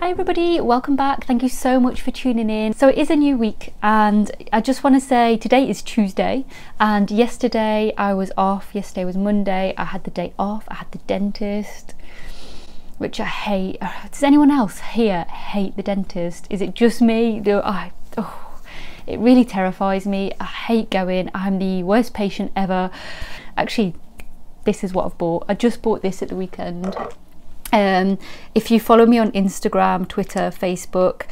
Hi everybody, welcome back. Thank you so much for tuning in. So it is a new week and I just want to say today is Tuesday and yesterday I was off. Yesterday was Monday. I had the day off. I had the dentist which I hate. Does anyone else here hate the dentist? Is it just me? Do I oh, it really terrifies me. I hate going. I'm the worst patient ever. Actually, this is what I've bought. I just bought this at the weekend um, if you follow me on Instagram, Twitter, Facebook,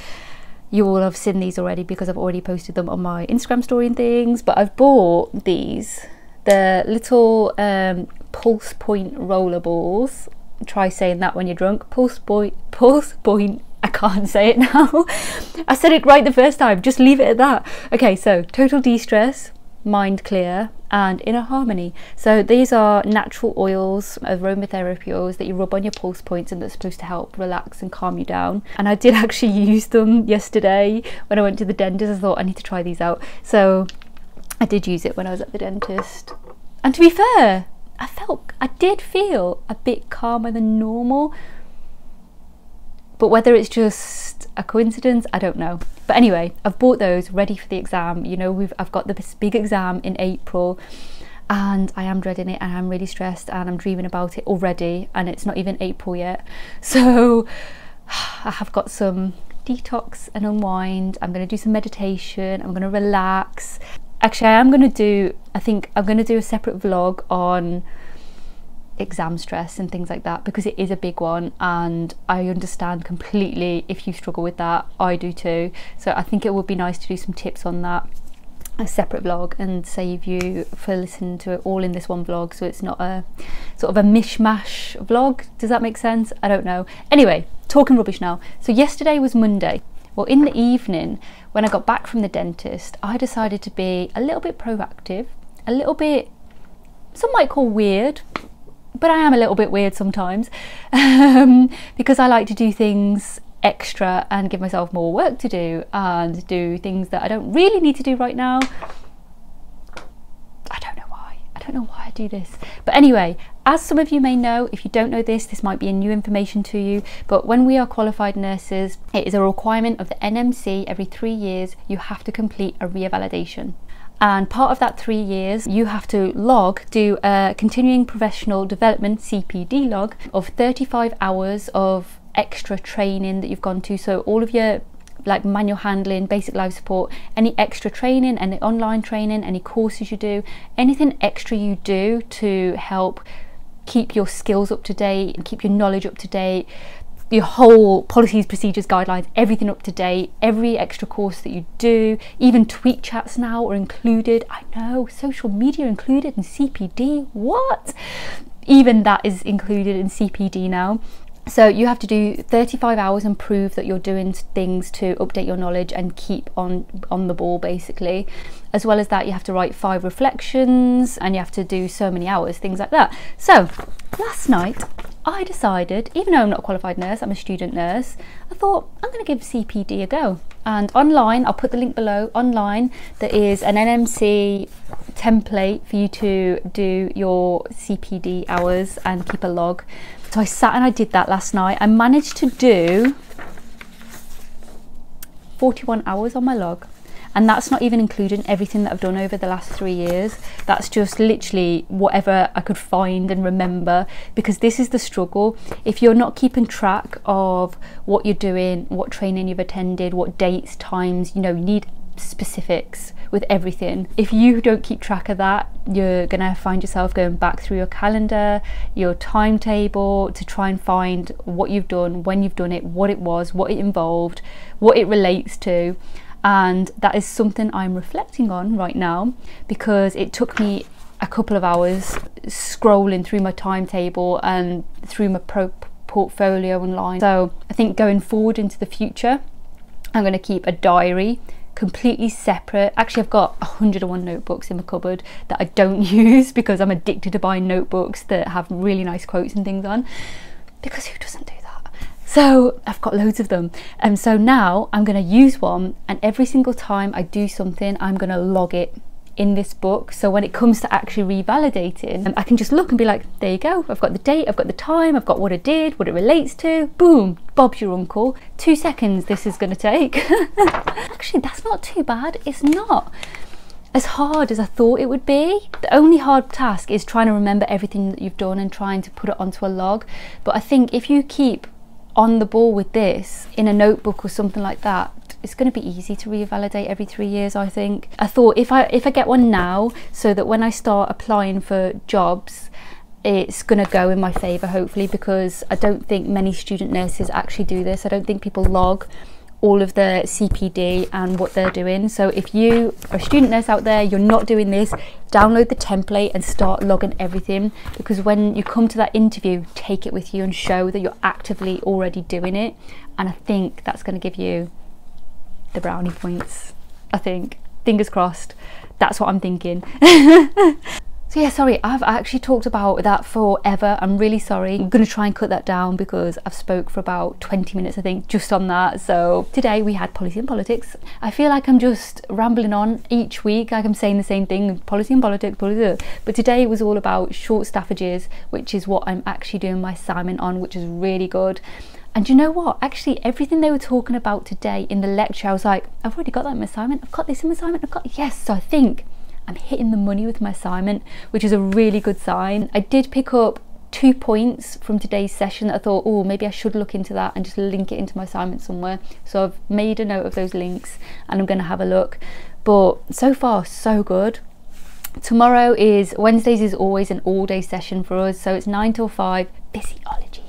you will have seen these already because I've already posted them on my Instagram story and things. But I've bought these, the little um, pulse point roller balls. Try saying that when you're drunk. Pulse point, pulse point. I can't say it now. I said it right the first time. Just leave it at that. Okay, so total de-stress, mind clear, and inner harmony. So these are natural oils, aromatherapy oils that you rub on your pulse points and that's supposed to help relax and calm you down. And I did actually use them yesterday when I went to the dentist. I thought I need to try these out. So I did use it when I was at the dentist. And to be fair, I felt, I did feel a bit calmer than normal. But whether it's just a coincidence, I don't know. But anyway, I've bought those ready for the exam. You know, we've I've got this big exam in April and I am dreading it and I'm really stressed and I'm dreaming about it already and it's not even April yet. So I have got some detox and unwind. I'm going to do some meditation. I'm going to relax. Actually, I am going to do, I think I'm going to do a separate vlog on exam stress and things like that because it is a big one and I understand completely if you struggle with that. I do too. So I think it would be nice to do some tips on that a separate vlog and save you for listening to it all in this one vlog so it's not a sort of a mishmash vlog. Does that make sense? I don't know. Anyway talking rubbish now. So yesterday was Monday. Well in the evening when I got back from the dentist I decided to be a little bit proactive a little bit some might call weird but I am a little bit weird sometimes um, because I like to do things extra and give myself more work to do and do things that I don't really need to do right now. I don't know why. I don't know why I do this. But anyway, as some of you may know, if you don't know this, this might be a new information to you, but when we are qualified nurses, it is a requirement of the NMC every three years, you have to complete a revalidation and part of that three years you have to log do a continuing professional development CPD log of 35 hours of extra training that you've gone to. So all of your like manual handling, basic life support, any extra training, any online training, any courses you do, anything extra you do to help keep your skills up to date and keep your knowledge up to date, your whole policies, procedures, guidelines, everything up to date, every extra course that you do, even tweet chats now are included. I know, social media included in CPD, what? Even that is included in CPD now. So you have to do 35 hours and prove that you're doing things to update your knowledge and keep on on the ball basically. As well as that you have to write five reflections and you have to do so many hours, things like that. So last night I decided, even though I'm not a qualified nurse, I'm a student nurse, I thought I'm going to give CPD a go. And online, I'll put the link below, online there is an NMC template for you to do your CPD hours and keep a log. So I sat and I did that last night. I managed to do 41 hours on my log and that's not even including everything that I've done over the last three years. That's just literally whatever I could find and remember because this is the struggle. If you're not keeping track of what you're doing, what training you've attended, what dates, times, you know, you need specifics with everything. If you don't keep track of that, you're gonna find yourself going back through your calendar, your timetable to try and find what you've done, when you've done it, what it was, what it involved, what it relates to and that is something I'm reflecting on right now because it took me a couple of hours scrolling through my timetable and through my pro portfolio online. So I think going forward into the future, I'm going to keep a diary completely separate. Actually, I've got 101 notebooks in my cupboard that I don't use because I'm addicted to buying notebooks that have really nice quotes and things on. Because who doesn't do that? So I've got loads of them. And um, so now I'm going to use one and every single time I do something, I'm going to log it in this book. So when it comes to actually revalidating, I can just look and be like, there you go. I've got the date, I've got the time, I've got what I did, what it relates to. Boom, Bob's your uncle. Two seconds this is going to take. actually, that's not too bad. It's not as hard as I thought it would be. The only hard task is trying to remember everything that you've done and trying to put it onto a log. But I think if you keep on the ball with this in a notebook or something like that, it's going to be easy to revalidate every three years. I think. I thought if I if I get one now, so that when I start applying for jobs, it's going to go in my favour hopefully because I don't think many student nurses actually do this. I don't think people log all of the CPD and what they're doing. So if you are a student nurse out there, you're not doing this, download the template and start logging everything because when you come to that interview, take it with you and show that you're actively already doing it. And I think that's going to give you the brownie points. I think. Fingers crossed. That's what I'm thinking. So yeah, sorry, I've actually talked about that forever. I'm really sorry. I'm gonna try and cut that down because I've spoke for about 20 minutes, I think, just on that. So today we had policy and politics. I feel like I'm just rambling on each week, like I'm saying the same thing, policy and politics. But today it was all about short staffages, which is what I'm actually doing my assignment on, which is really good. And you know what? Actually, everything they were talking about today in the lecture, I was like, I've already got that in my assignment. I've got this in my assignment. I've got yes. So I think I'm hitting the money with my assignment, which is a really good sign. I did pick up two points from today's session that I thought, oh, maybe I should look into that and just link it into my assignment somewhere. So I've made a note of those links and I'm going to have a look. But so far, so good. Tomorrow is Wednesdays is always an all day session for us, so it's 9 till 5 physiology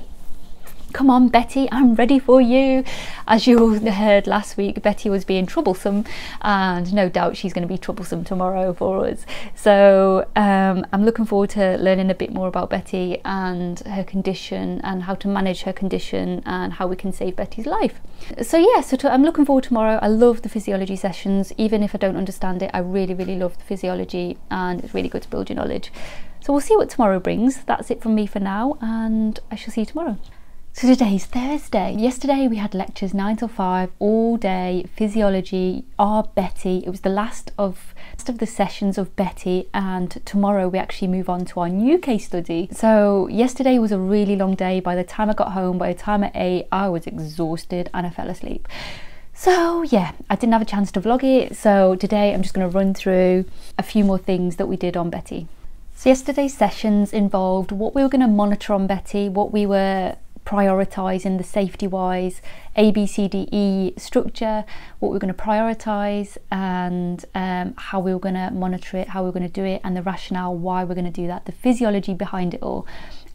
come on Betty, I'm ready for you. As you heard last week, Betty was being troublesome and no doubt she's going to be troublesome tomorrow for us. So um, I'm looking forward to learning a bit more about Betty and her condition and how to manage her condition and how we can save Betty's life. So yeah, so to, I'm looking forward tomorrow. I love the physiology sessions, even if I don't understand it, I really, really love the physiology and it's really good to build your knowledge. So we'll see what tomorrow brings. That's it from me for now and I shall see you tomorrow. So today's Thursday. Yesterday we had lectures 9 till 5 all day, physiology, our Betty. It was the last of, last of the sessions of Betty and tomorrow we actually move on to our new case study. So yesterday was a really long day. By the time I got home, by the time I ate, I was exhausted and I fell asleep. So yeah, I didn't have a chance to vlog it. So today I'm just going to run through a few more things that we did on Betty. So yesterday's sessions involved what we were going to monitor on Betty, what we were prioritising the safety wise A, B, C, D, E structure, what we're going to prioritise, and um, how we're going to monitor it, how we are going to do it, and the rationale why we're going to do that, the physiology behind it all.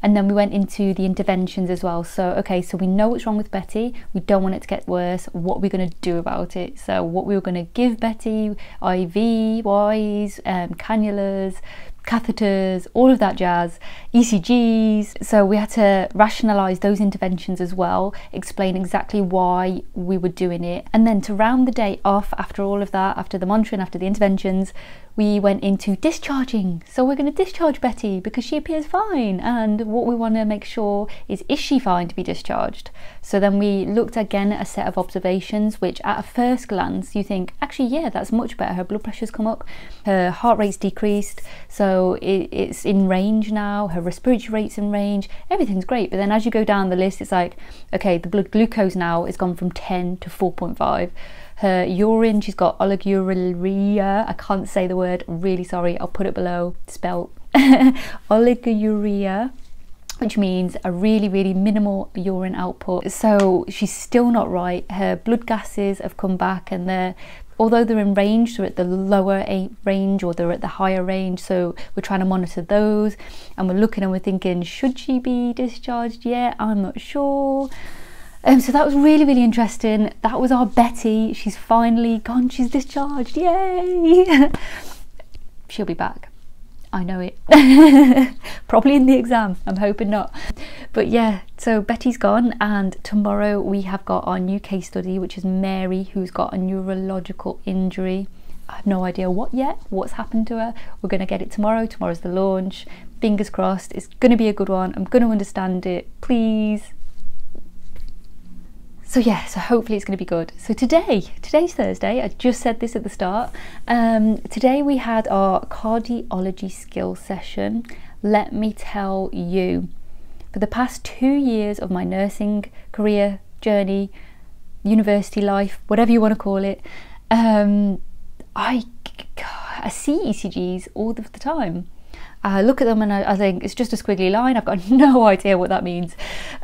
And then we went into the interventions as well. So, okay, so we know what's wrong with Betty. We don't want it to get worse. What are we going to do about it? So, what we were going to give Betty, IV, wise, um, cannulas, catheters, all of that jazz, ECGs. So we had to rationalize those interventions as well, explain exactly why we were doing it. And then to round the day off after all of that, after the monitoring, after the interventions, we went into discharging. So we're going to discharge Betty because she appears fine. And what we want to make sure is, is she fine to be discharged? So then we looked again at a set of observations, which at a first glance, you think, actually, yeah, that's much better. Her blood pressure's come up, her heart rate's decreased. So it, it's in range now, her respiratory rate's in range, everything's great. But then as you go down the list, it's like, okay, the blood glucose now has gone from 10 to 4.5 her urine. She's got oliguria. I can't say the word. Really sorry. I'll put it below. Spelt oliguria which means a really, really minimal urine output. So she's still not right. Her blood gases have come back and they're, although they're in range, they're at the lower range or they're at the higher range. So we're trying to monitor those and we're looking and we're thinking, should she be discharged yet? I'm not sure. Um, so that was really, really interesting. That was our Betty. She's finally gone. She's discharged. Yay! She'll be back. I know it. Probably in the exam. I'm hoping not. But yeah, so Betty's gone, and tomorrow we have got our new case study, which is Mary, who's got a neurological injury. I have no idea what yet, what's happened to her. We're going to get it tomorrow. Tomorrow's the launch. Fingers crossed. It's going to be a good one. I'm going to understand it. Please so yeah, so hopefully it's going to be good. So today, today's Thursday. I just said this at the start. Um, today we had our cardiology skill session. Let me tell you, for the past two years of my nursing career journey, university life, whatever you want to call it, um, I I see ECGs all the time. I look at them and I, I, think it's just a squiggly line. I've got no idea what that means.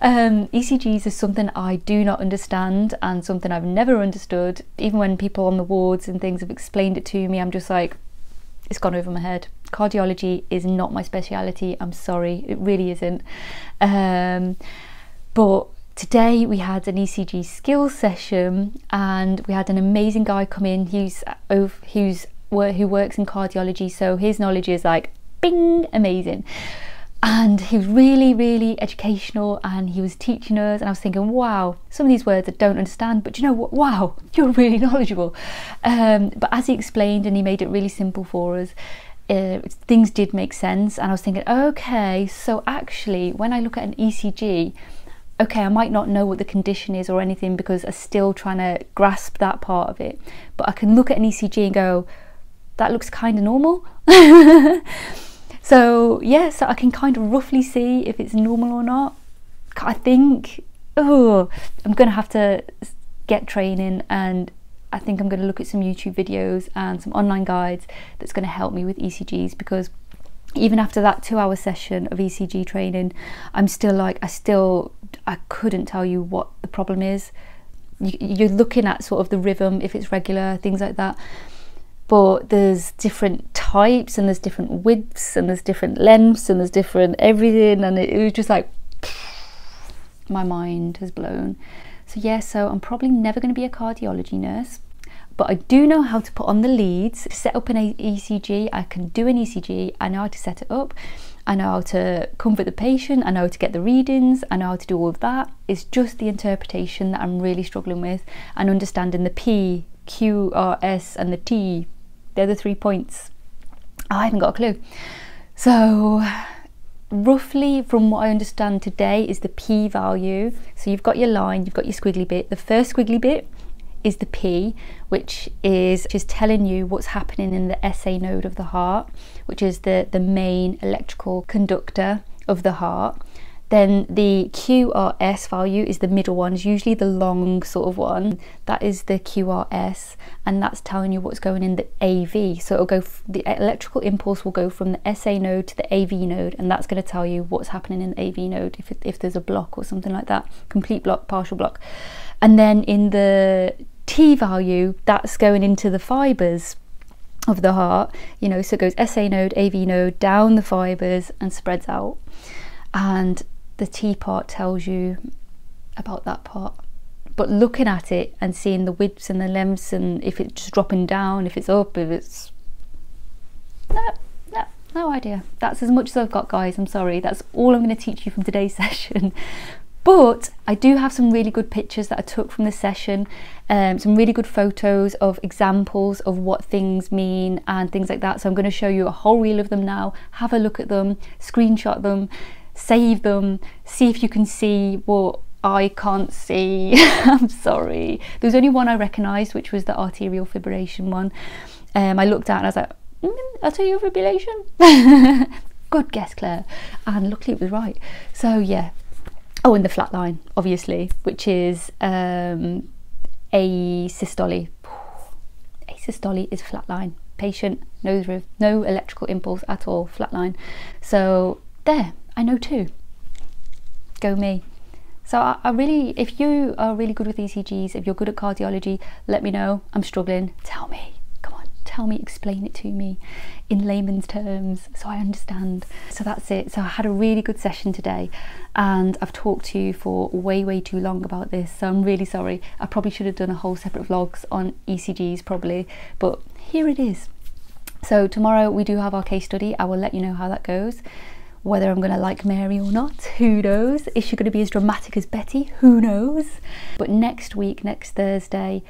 Um, ECGs is something I do not understand and something I've never understood. Even when people on the wards and things have explained it to me, I'm just like, it's gone over my head. Cardiology is not my speciality. I'm sorry, it really isn't. Um, but today we had an ECG skills session and we had an amazing guy come in who's who's who works in cardiology. So his knowledge is like bing, amazing. And he was really, really educational and he was teaching us. And I was thinking, wow, some of these words I don't understand, but you know what? Wow, you're really knowledgeable. Um, but as he explained and he made it really simple for us, uh, things did make sense. And I was thinking, okay, so actually, when I look at an ECG, okay, I might not know what the condition is or anything because I'm still trying to grasp that part of it. But I can look at an ECG and go, that looks kind of normal. So yeah, so I can kind of roughly see if it's normal or not. I think, oh, I'm gonna have to get training and I think I'm going to look at some YouTube videos and some online guides that's going to help me with ECGs because even after that two hour session of ECG training, I'm still like, I still, I couldn't tell you what the problem is. You're looking at sort of the rhythm, if it's regular, things like that but there's different types and there's different widths and there's different lengths and there's different everything and it, it was just like my mind has blown. So yeah so i'm probably never going to be a cardiology nurse but I do know how to put on the leads, set up an ECG, I can do an ECG, I know how to set it up, I know how to comfort the patient, I know how to get the readings, I know how to do all of that. It's just the interpretation that I'm really struggling with and understanding the P, Q, R, S and the T the three points. Oh, I haven't got a clue. So roughly from what I understand today is the P value. So you've got your line, you've got your squiggly bit. The first squiggly bit is the P, which is just telling you what's happening in the SA node of the heart, which is the, the main electrical conductor of the heart. Then the QRS value is the middle one, is usually the long sort of one. That is the QRS, and that's telling you what's going in the AV. So it'll go, the electrical impulse will go from the SA node to the AV node, and that's going to tell you what's happening in the AV node if, it, if there's a block or something like that, complete block, partial block. And then in the T value, that's going into the fibers of the heart, you know, so it goes SA node, AV node, down the fibers and spreads out. And the T part tells you about that part. But looking at it and seeing the widths and the lengths and if it's just dropping down, if it's up, if it's... No, no, no idea. That's as much as I've got, guys. I'm sorry. That's all I'm going to teach you from today's session. But I do have some really good pictures that I took from the session, um, some really good photos of examples of what things mean and things like that. So I'm going to show you a whole reel of them now. Have a look at them, screenshot them, save them, see if you can see what I can't see. I'm sorry. There was only one I recognised, which was the arterial fibrillation one. Um, I looked at and I was like, mm, arterial fibrillation? Good guess, Claire. And luckily it was right. So yeah. Oh, and the flat line, obviously, which is um, asystole is flat line. Patient, rhythm, no electrical impulse at all, flat line. So there, I know too. Go me. So I, I, really, if you are really good with ECGs, if you're good at cardiology, let me know. I'm struggling. Tell me. Come on, tell me, explain it to me in layman's terms so I understand. So that's it. So I had a really good session today and I've talked to you for way, way too long about this. So I'm really sorry. I probably should have done a whole separate vlogs on ECGs probably, but here it is. So tomorrow we do have our case study. I will let you know how that goes. Whether I'm going to like Mary or not, who knows? Is she going to be as dramatic as Betty? Who knows? But next week, next Thursday,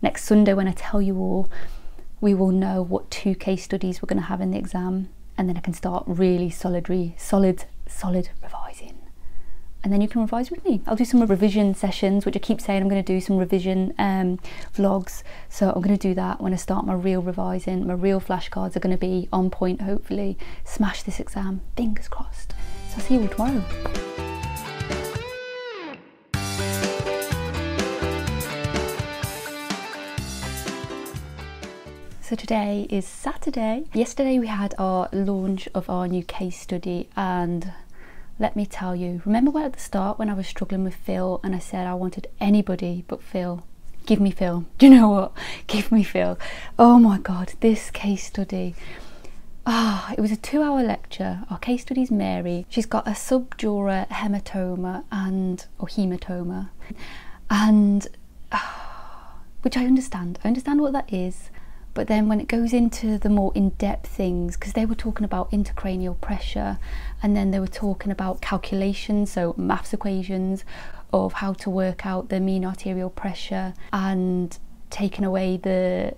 next Sunday, when I tell you all, we will know what two case studies we're going to have in the exam, and then I can start really solid, solid, solid revising. And then you can revise with me. I'll do some revision sessions, which I keep saying I'm going to do some revision um, vlogs. So I'm going to do that when I start my real revising. My real flashcards are going to be on point, hopefully. Smash this exam, fingers crossed. So I'll see you all tomorrow. So today is Saturday. Yesterday we had our launch of our new case study and let me tell you, remember when at the start when I was struggling with Phil and I said I wanted anybody but Phil? Give me Phil. Do you know what? Give me Phil. Oh my God, this case study. Ah, oh, it was a two hour lecture. Our case study is Mary. She's got a subdural hematoma and, or hematoma, and, uh, which I understand. I understand what that is. But then when it goes into the more in-depth things, because they were talking about intracranial pressure and then they were talking about calculations, so maths equations of how to work out the mean arterial pressure and taking away the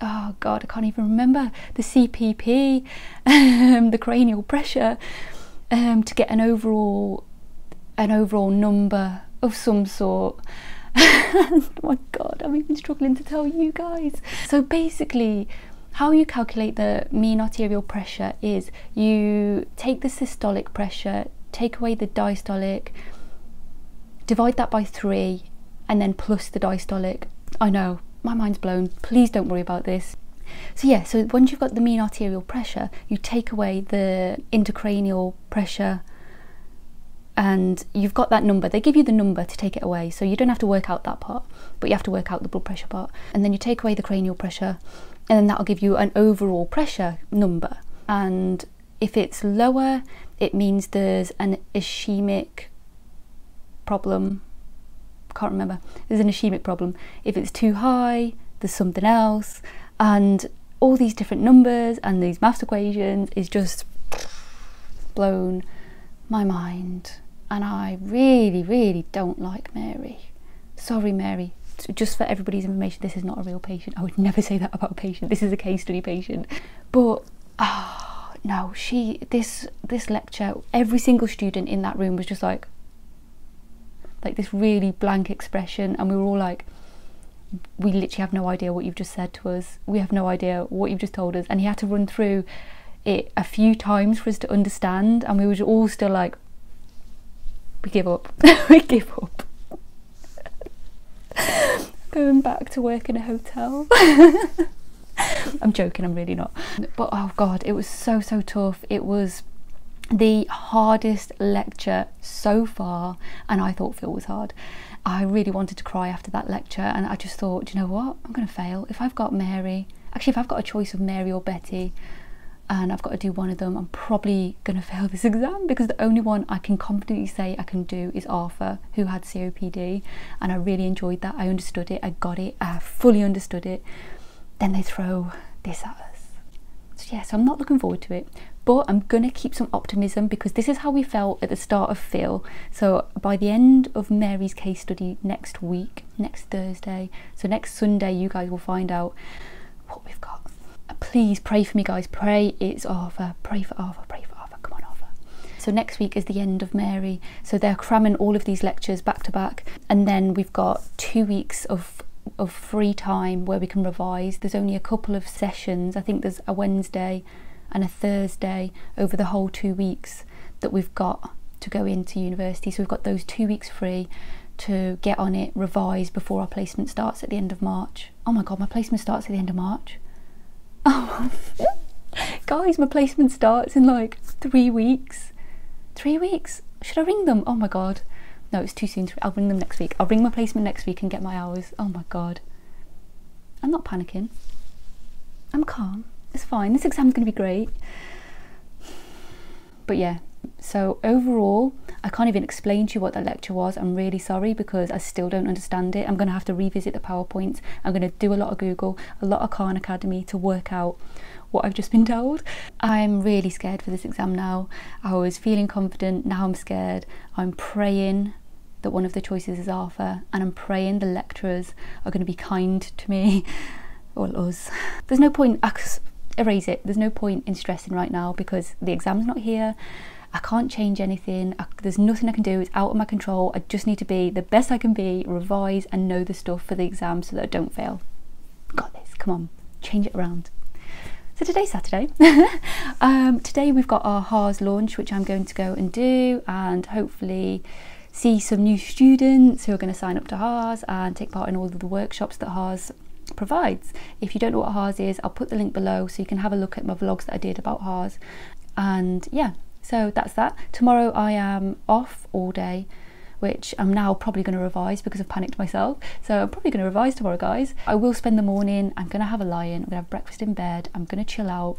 oh god, I can't even remember the CPP, the cranial pressure, um, to get an overall an overall number of some sort. oh my god, I'm even struggling to tell you guys. So basically, how you calculate the mean arterial pressure is you take the systolic pressure, take away the diastolic, divide that by three, and then plus the diastolic. I know, my mind's blown. Please don't worry about this. So yeah, so once you've got the mean arterial pressure, you take away the intracranial pressure and you've got that number. They give you the number to take it away, so you don't have to work out that part, but you have to work out the blood pressure part. And then you take away the cranial pressure, and then that'll give you an overall pressure number. And if it's lower, it means there's an ischemic problem. Can't remember. There's an ischemic problem. If it's too high, there's something else. And all these different numbers and these maths equations is just blown my mind and I really, really don't like Mary. Sorry, Mary. Just for everybody's information, this is not a real patient. I would never say that about a patient. This is a case study patient. But oh, no, she this this lecture, every single student in that room was just like like this really blank expression and we were all like we literally have no idea what you've just said to us. We have no idea what you've just told us. And he had to run through it a few times for us to understand and we were all still like we give up. we give up. Going back to work in a hotel. I'm joking, I'm really not. But oh god, it was so, so tough. It was the hardest lecture so far, and I thought Phil was hard. I really wanted to cry after that lecture, and I just thought, you know what? I'm going to fail. If I've got Mary, actually, if I've got a choice of Mary or Betty, and I've got to do one of them, I'm probably going to fail this exam because the only one I can confidently say I can do is Arthur, who had COPD, and I really enjoyed that. I understood it, I got it, I fully understood it. Then they throw this at us. So, yeah, so I'm not looking forward to it, but I'm going to keep some optimism because this is how we felt at the start of Phil. So, by the end of Mary's case study next week, next Thursday, so next Sunday, you guys will find out what we've got please pray for me, guys. Pray it's Arthur. Pray for Arthur. Pray for Arthur. Come on, Arthur. So next week is the end of Mary. So they're cramming all of these lectures back to back, and then we've got two weeks of of free time where we can revise. There's only a couple of sessions. I think there's a Wednesday and a Thursday over the whole two weeks that we've got to go into university. So we've got those two weeks free to get on it, revise before our placement starts at the end of March. Oh my god, my placement starts at the end of March. Oh, guys, my placement starts in like three weeks. Three weeks? Should I ring them? Oh my god. No, it's too soon. To, I'll ring them next week. I'll ring my placement next week and get my hours. Oh my god. I'm not panicking. I'm calm. It's fine. This exam's going to be great. But yeah, so overall, I can't even explain to you what that lecture was. I'm really sorry because I still don't understand it. I'm going to have to revisit the PowerPoints. I'm going to do a lot of Google, a lot of Khan Academy to work out what I've just been told. I'm really scared for this exam now. I was feeling confident, now I'm scared. I'm praying that one of the choices is Arthur and I'm praying the lecturers are going to be kind to me. Well, us. There's no point, erase it. There's no point in stressing right now because the exam's not here I can't change anything. I, there's nothing I can do. It's out of my control. I just need to be the best I can be, revise, and know the stuff for the exam so that I don't fail. Got this. Come on, change it around. So today's Saturday. um, today we've got our HARS launch, which I'm going to go and do, and hopefully see some new students who are going to sign up to HARS and take part in all of the workshops that HARS provides. If you don't know what HARS is, I'll put the link below so you can have a look at my vlogs that I did about HARS. And yeah, so that's that. Tomorrow I am off all day which I'm now probably going to revise because I've panicked myself. So I'm probably going to revise tomorrow, guys. I will spend the morning, I'm going to have a lie in, I'm going to have breakfast in bed, I'm going to chill out,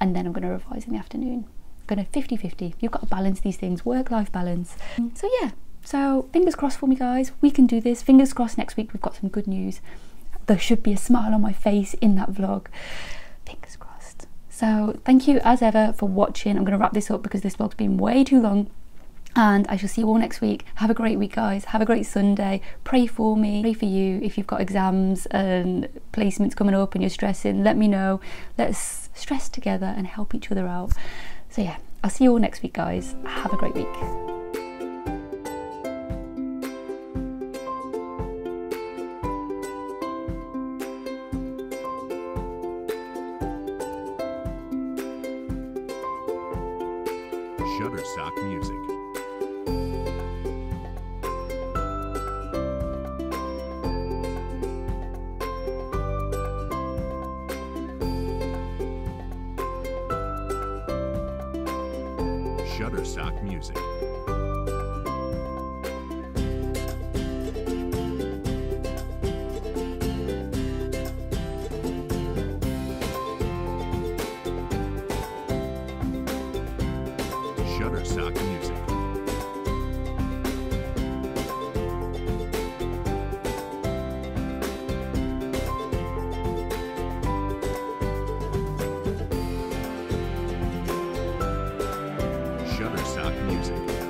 and then I'm going to revise in the afternoon. I'm going to 50 50. You've got to balance these things, work life balance. So, yeah, so fingers crossed for me, guys. We can do this. Fingers crossed next week we've got some good news. There should be a smile on my face in that vlog. Fingers crossed. So, thank you as ever for watching. I'm going to wrap this up because this vlog's been way too long and I shall see you all next week. Have a great week, guys. Have a great Sunday. Pray for me. Pray for you if you've got exams and placements coming up and you're stressing. Let me know. Let's stress together and help each other out. So, yeah, I'll see you all next week, guys. Have a great week. Shutterstock Music. Music.